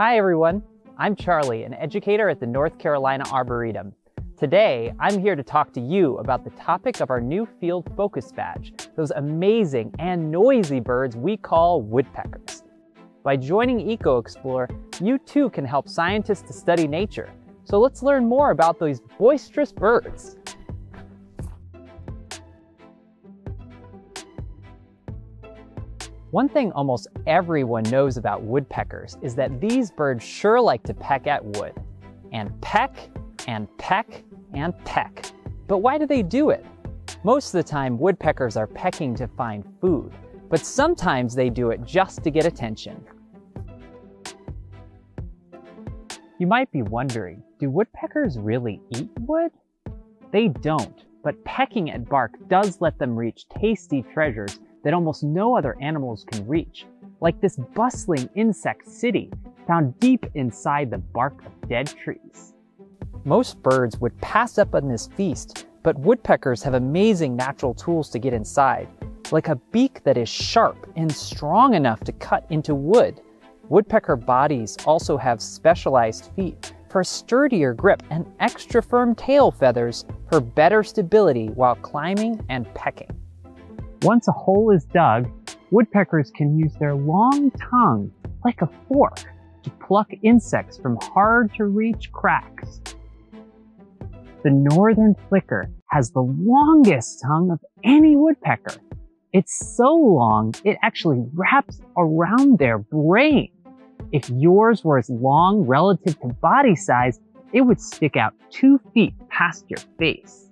Hi everyone, I'm Charlie, an educator at the North Carolina Arboretum. Today, I'm here to talk to you about the topic of our new field focus badge, those amazing and noisy birds we call woodpeckers. By joining EcoExplore, you too can help scientists to study nature. So let's learn more about those boisterous birds. One thing almost everyone knows about woodpeckers is that these birds sure like to peck at wood. And peck, and peck, and peck. But why do they do it? Most of the time, woodpeckers are pecking to find food, but sometimes they do it just to get attention. You might be wondering, do woodpeckers really eat wood? They don't, but pecking at bark does let them reach tasty treasures that almost no other animals can reach, like this bustling insect city found deep inside the bark of dead trees. Most birds would pass up on this feast, but woodpeckers have amazing natural tools to get inside, like a beak that is sharp and strong enough to cut into wood. Woodpecker bodies also have specialized feet for a sturdier grip and extra firm tail feathers for better stability while climbing and pecking. Once a hole is dug, woodpeckers can use their long tongue, like a fork, to pluck insects from hard to reach cracks. The northern flicker has the longest tongue of any woodpecker. It's so long, it actually wraps around their brain. If yours were as long relative to body size, it would stick out two feet past your face.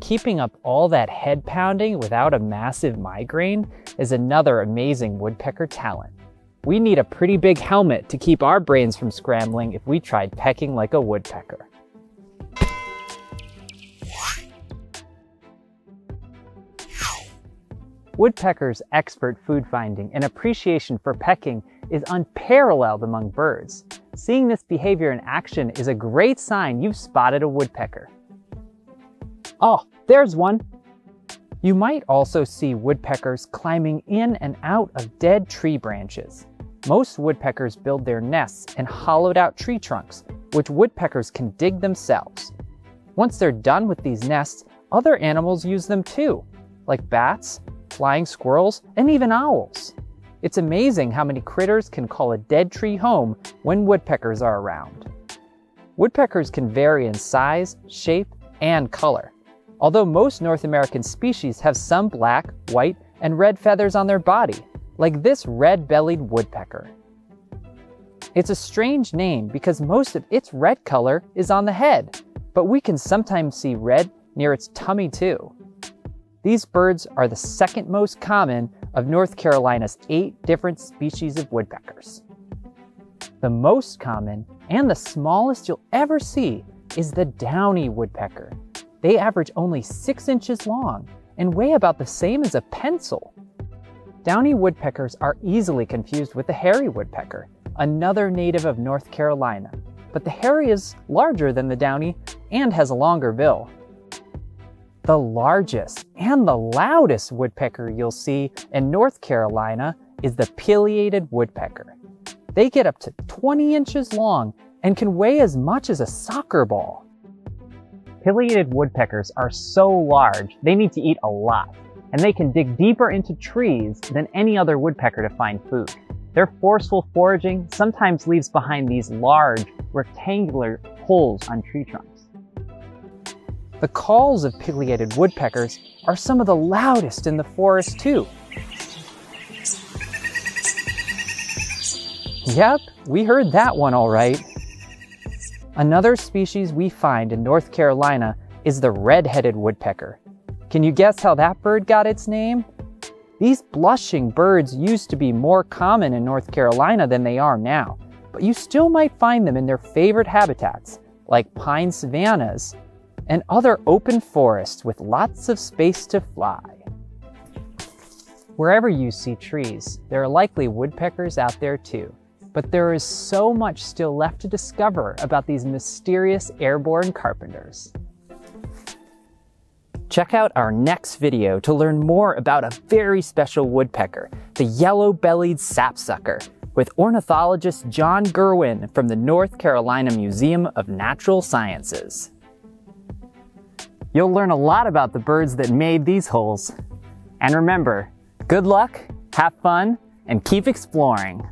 Keeping up all that head pounding without a massive migraine is another amazing woodpecker talent. We need a pretty big helmet to keep our brains from scrambling if we tried pecking like a woodpecker. Woodpeckers' expert food finding and appreciation for pecking is unparalleled among birds. Seeing this behavior in action is a great sign you've spotted a woodpecker. Oh, there's one. You might also see woodpeckers climbing in and out of dead tree branches. Most woodpeckers build their nests in hollowed out tree trunks, which woodpeckers can dig themselves. Once they're done with these nests, other animals use them too, like bats, flying squirrels, and even owls. It's amazing how many critters can call a dead tree home when woodpeckers are around. Woodpeckers can vary in size, shape, and color. Although most North American species have some black, white, and red feathers on their body, like this red-bellied woodpecker. It's a strange name because most of its red color is on the head, but we can sometimes see red near its tummy too. These birds are the second most common of North Carolina's eight different species of woodpeckers. The most common and the smallest you'll ever see is the downy woodpecker, they average only 6 inches long and weigh about the same as a pencil. Downy woodpeckers are easily confused with the hairy woodpecker, another native of North Carolina, but the hairy is larger than the downy and has a longer bill. The largest and the loudest woodpecker you'll see in North Carolina is the pileated woodpecker. They get up to 20 inches long and can weigh as much as a soccer ball. Pileated woodpeckers are so large, they need to eat a lot, and they can dig deeper into trees than any other woodpecker to find food. Their forceful foraging sometimes leaves behind these large, rectangular holes on tree trunks. The calls of pileated woodpeckers are some of the loudest in the forest too. Yep, we heard that one all right. Another species we find in North Carolina is the red-headed woodpecker. Can you guess how that bird got its name? These blushing birds used to be more common in North Carolina than they are now, but you still might find them in their favorite habitats, like pine savannas and other open forests with lots of space to fly. Wherever you see trees, there are likely woodpeckers out there too. But there is so much still left to discover about these mysterious airborne carpenters. Check out our next video to learn more about a very special woodpecker, the yellow-bellied sapsucker. with ornithologist John Gerwin from the North Carolina Museum of Natural Sciences. You'll learn a lot about the birds that made these holes. And remember, good luck, have fun, and keep exploring.